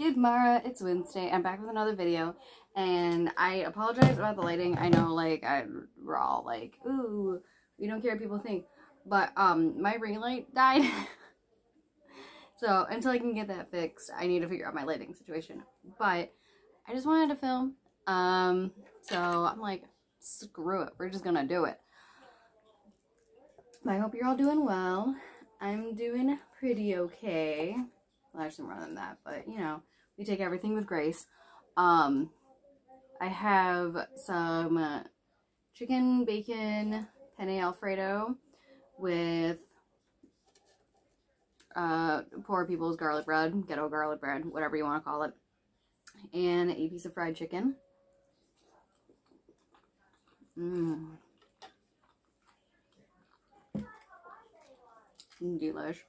Good Mara, it's Wednesday. I'm back with another video and I apologize about the lighting. I know like I, we're all like, ooh, we don't care what people think. But um my ring light died. so until I can get that fixed, I need to figure out my lighting situation. But I just wanted to film. Um so I'm like, screw it. We're just gonna do it. I hope you're all doing well. I'm doing pretty okay. Well, actually more than that, but you know, we take everything with grace. Um, I have some uh, chicken bacon penne alfredo with uh, poor people's garlic bread, ghetto garlic bread, whatever you want to call it, and a piece of fried chicken. Mmm. Delish.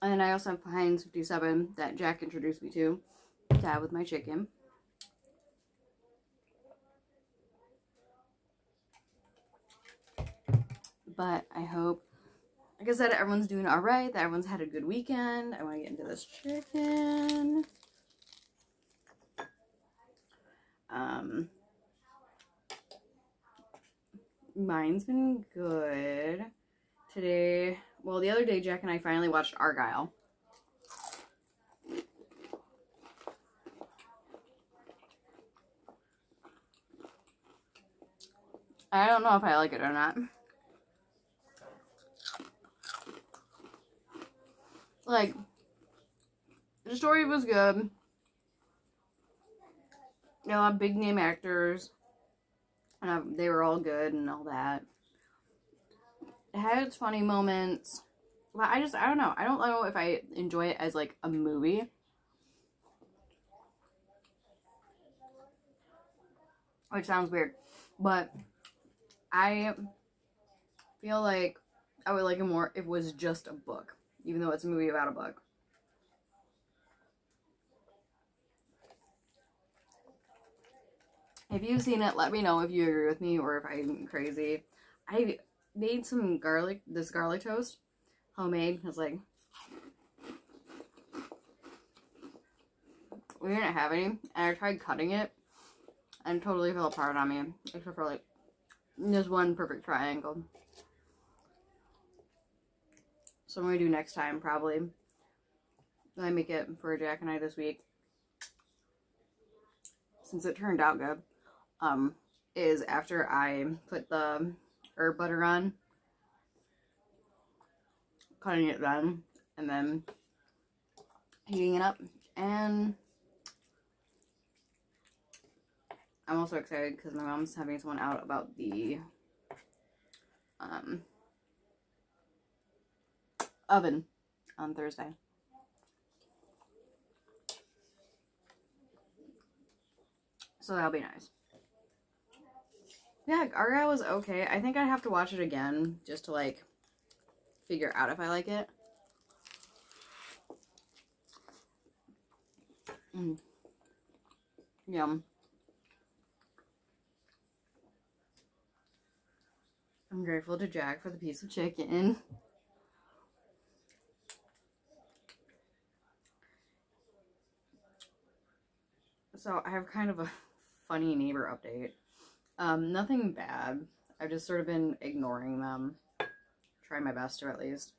And I also have Heinz 57 that Jack introduced me to have with my chicken. But I hope, like I said, everyone's doing alright, that everyone's had a good weekend. I want to get into this chicken. Um, mine's been good. Today, well, the other day, Jack and I finally watched Argylle. I don't know if I like it or not. Like, the story was good. You know, big name actors. And uh, they were all good and all that. It had its funny moments. But I just, I don't know. I don't know if I enjoy it as like a movie. Which sounds weird. But I feel like I would like it more if it was just a book. Even though it's a movie about a book. If you've seen it, let me know if you agree with me or if I'm crazy. I made some garlic, this garlic toast, homemade. It's like, we didn't have any, and I tried cutting it, and it totally fell apart on me, except for like, this one perfect triangle. So I'm going to do next time, probably. I make it for Jack and I this week. Since it turned out good. Um, is after I put the herb butter on, cutting it down, and then heating it up. And I'm also excited because my mom's having someone out about the um, oven on Thursday. So that'll be nice. Yeah, Argylle was okay. I think I'd have to watch it again just to like figure out if I like it. Mm. Yum. I'm grateful to Jack for the piece of chicken. So I have kind of a funny neighbor update. Um, nothing bad. I've just sort of been ignoring them. Try my best to at least.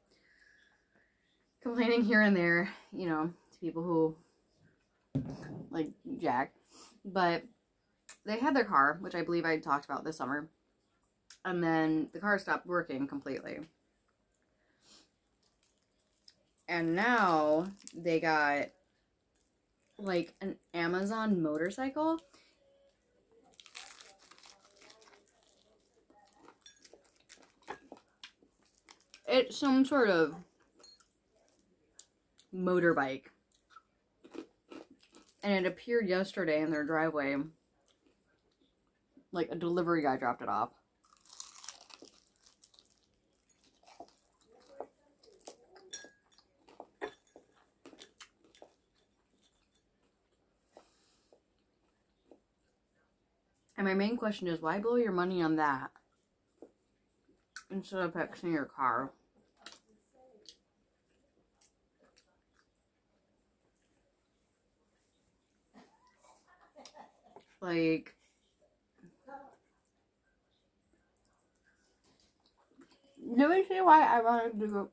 Complaining here and there, you know, to people who like Jack. But they had their car, which I believe I talked about this summer. And then the car stopped working completely. And now they got like an Amazon motorcycle it's some sort of motorbike. And it appeared yesterday in their driveway. Like a delivery guy dropped it off. And my main question is, why blow your money on that? Instead of fixing your car. Like, do you see why I wanted to go,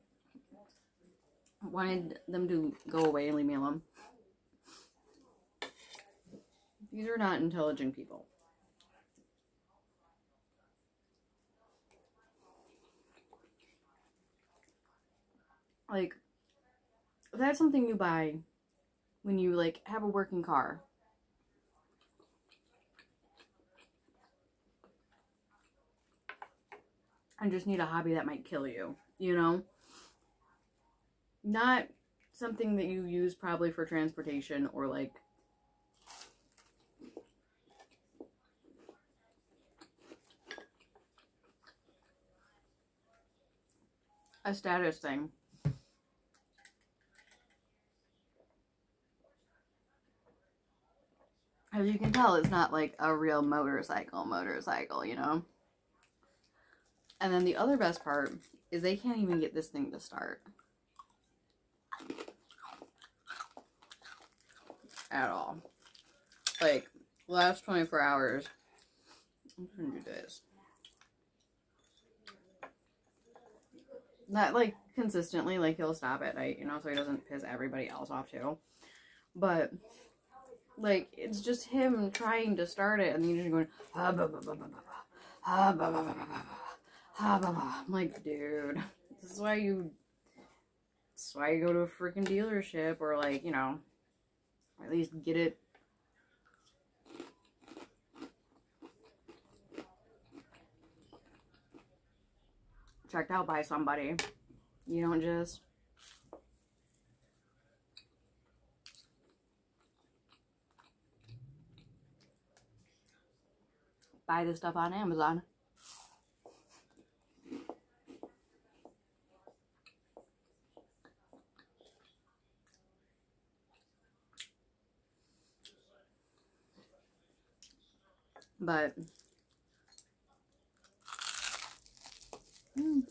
wanted them to go away and leave me alone? These are not intelligent people. Like, that's something you buy when you like have a working car. And just need a hobby that might kill you, you know? Not something that you use probably for transportation or like a status thing. As you can tell, it's not like a real motorcycle motorcycle, you know? And then the other best part is they can't even get this thing to start. At all. Like, last 24 hours. I'm gonna do this. Not like consistently, like he'll stop at night, you know, so he doesn't piss everybody else off too. But like it's just him trying to start it and then you're just going ah, bah, bah, bah, bah, bah, ah, ah. I'm like, dude, this is why you this is why you go to a freaking dealership or like, you know, at least get it checked out by somebody. You don't just buy this stuff on Amazon. But mm,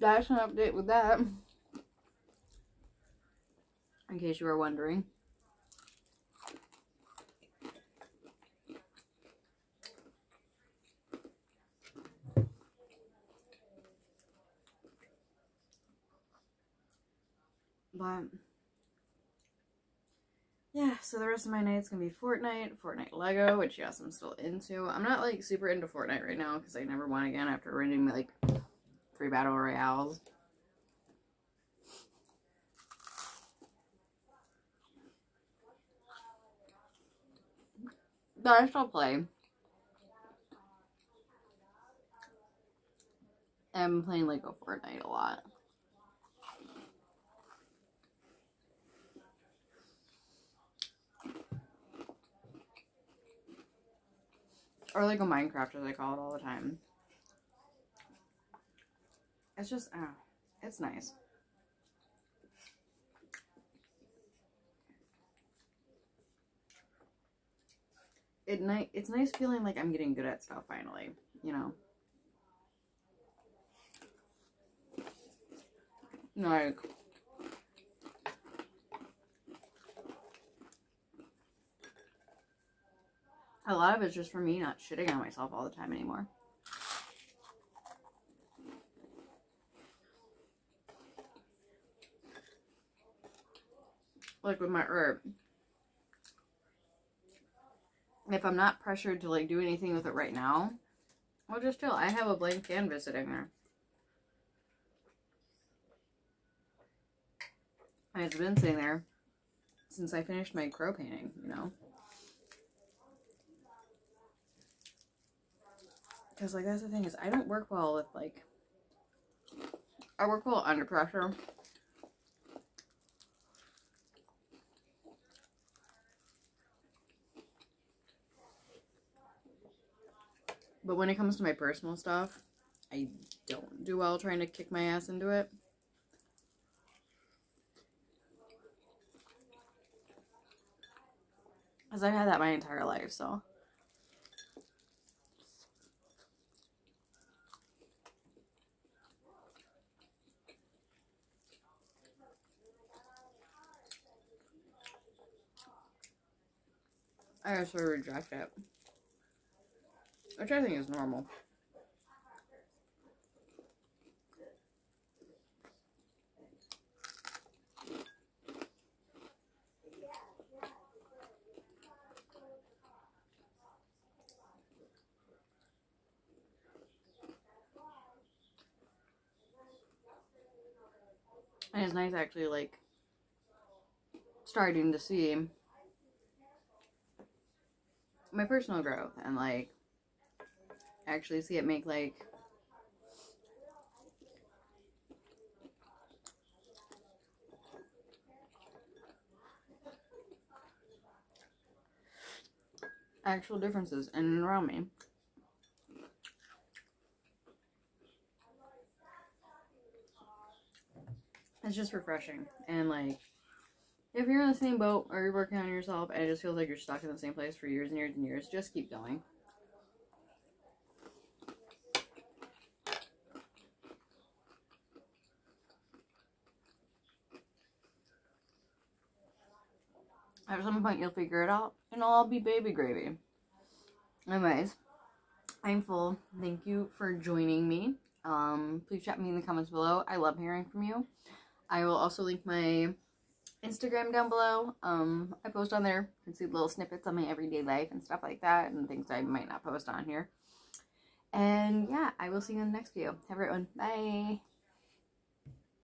that's an update with that in case you were wondering. But yeah, so the rest of my night's gonna be Fortnite, Fortnite Lego, which yes, I'm still into. I'm not like super into Fortnite right now because I never won again after winning like three battle royales. But I still play. I'm playing Lego Fortnite a lot. Or like a Minecraft as I call it all the time. It's just, oh, it's nice. It nice it's nice feeling like I'm getting good at stuff finally, you know. Like a lot of it's just for me not shitting on myself all the time anymore. Like with my herb if I'm not pressured to like do anything with it right now, I'll just chill. I have a blank canvas sitting there. It's been sitting there since I finished my crow painting, you know. Because like that's the thing is I don't work well with like I work well under pressure. But when it comes to my personal stuff, I don't do well trying to kick my ass into it. Because I've had that my entire life, so. I also reject it. Which I think is normal. And it's nice actually like starting to see my personal growth and like actually see it make like actual differences in and around me. It's just refreshing and like if you're in the same boat or you're working on yourself and it just feels like you're stuck in the same place for years and years and years, just keep going. At some point you'll figure it out and all be baby gravy. Anyways, I'm full. Thank you for joining me. Um, please chat me in the comments below. I love hearing from you. I will also link my Instagram down below. Um, I post on there. You can see little snippets of my everyday life and stuff like that and things I might not post on here. And yeah, I will see you in the next video. Have a great one. Bye.